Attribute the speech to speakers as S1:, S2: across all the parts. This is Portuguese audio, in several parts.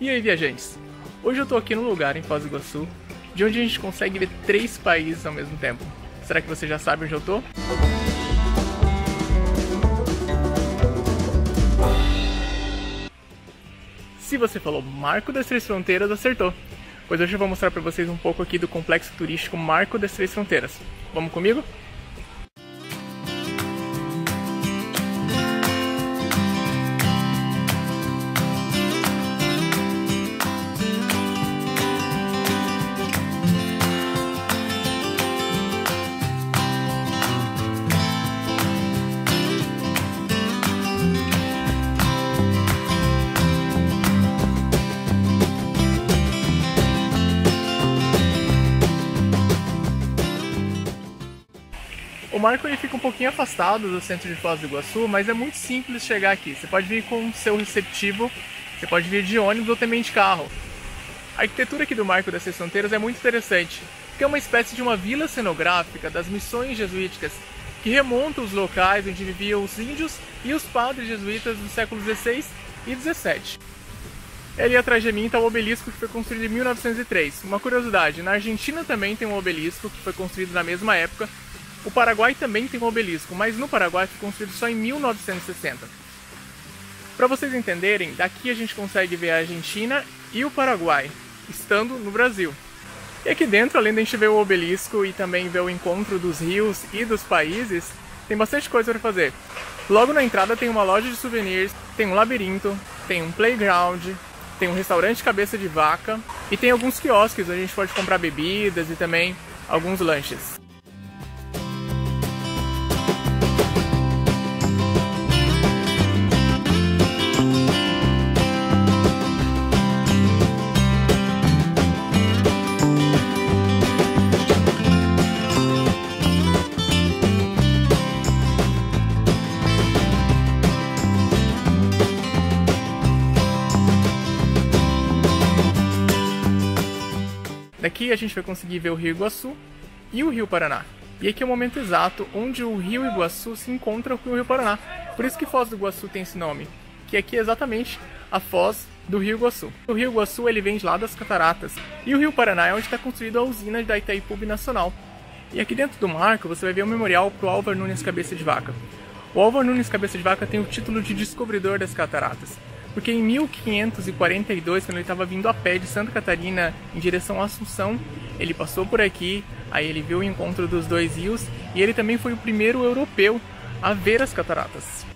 S1: E aí, viajantes? Hoje eu tô aqui num lugar em Foz do Iguaçu, de onde a gente consegue ver três países ao mesmo tempo. Será que você já sabe onde eu tô? Se você falou Marco das Três Fronteiras, acertou. Pois hoje eu vou mostrar para vocês um pouco aqui do complexo turístico Marco das Três Fronteiras. Vamos comigo? O Marco ele fica um pouquinho afastado do centro de Foz do Iguaçu, mas é muito simples chegar aqui. Você pode vir com o seu receptivo, você pode vir de ônibus ou também de carro. A arquitetura aqui do Marco das Seis Fronteiras é muito interessante, porque é uma espécie de uma vila cenográfica das missões jesuíticas que remonta os locais onde viviam os índios e os padres jesuítas do século XVI e XVII. Ali atrás de mim está o obelisco que foi construído em 1903. Uma curiosidade, na Argentina também tem um obelisco que foi construído na mesma época, o Paraguai também tem um obelisco, mas no Paraguai foi construído só em 1960. Para vocês entenderem, daqui a gente consegue ver a Argentina e o Paraguai, estando no Brasil. E aqui dentro, além de a gente ver o obelisco e também ver o encontro dos rios e dos países, tem bastante coisa para fazer. Logo na entrada tem uma loja de souvenirs, tem um labirinto, tem um playground, tem um restaurante cabeça de vaca e tem alguns quiosques onde a gente pode comprar bebidas e também alguns lanches. Daqui a gente vai conseguir ver o Rio Iguaçu e o Rio Paraná. E aqui é o momento exato onde o Rio Iguaçu se encontra com o Rio Paraná. Por isso que Foz do Iguaçu tem esse nome, que aqui é exatamente a Foz do Rio Iguaçu. O Rio Iguaçu ele vem de lá das cataratas e o Rio Paraná é onde está construída a usina da Itaipu Nacional. E aqui dentro do marco você vai ver o um memorial para o Álvaro Nunes Cabeça de Vaca. O Álvaro Nunes Cabeça de Vaca tem o título de descobridor das cataratas. Porque em 1542, quando ele estava vindo a pé de Santa Catarina em direção à Assunção, ele passou por aqui, aí ele viu o encontro dos dois rios e ele também foi o primeiro europeu a ver as cataratas.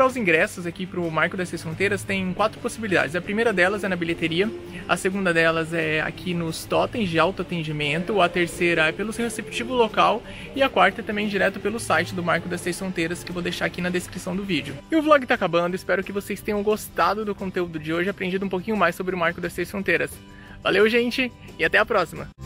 S1: Comprar os ingressos aqui para o Marco das Seis Fronteiras tem quatro possibilidades. A primeira delas é na bilheteria, a segunda delas é aqui nos totens de autoatendimento, a terceira é pelo seu receptivo local e a quarta é também direto pelo site do Marco das Seis Fronteiras que eu vou deixar aqui na descrição do vídeo. E o vlog está acabando, espero que vocês tenham gostado do conteúdo de hoje aprendido um pouquinho mais sobre o Marco das Seis Fronteiras. Valeu, gente, e até a próxima!